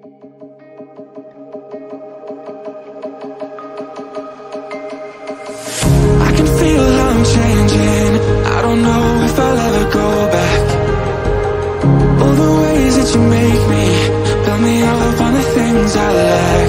I can feel I'm changing. I don't know if I'll ever go back. All the ways that you make me, build me up on the things I lack.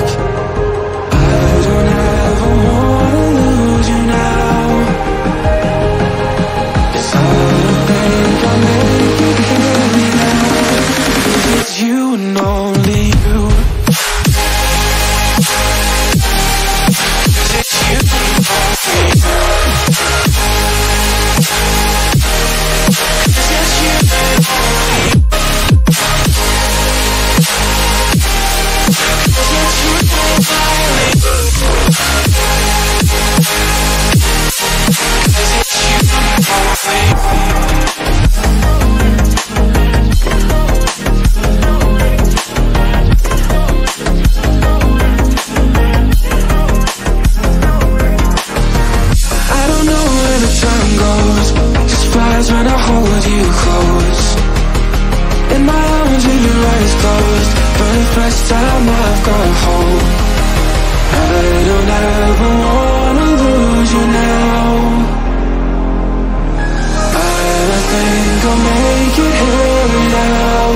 The first time I've got hope. I don't ever wanna lose you now. I think I'll make it here now.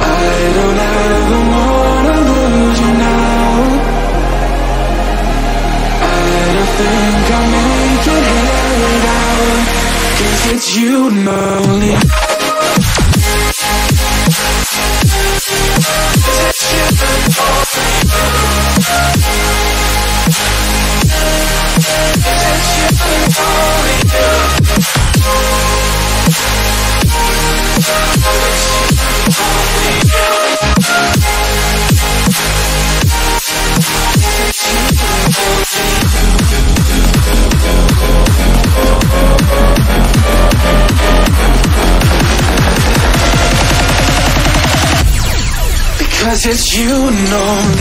I don't ever wanna lose you now. I think I'll make it here without Cause it's you and only Because it's you only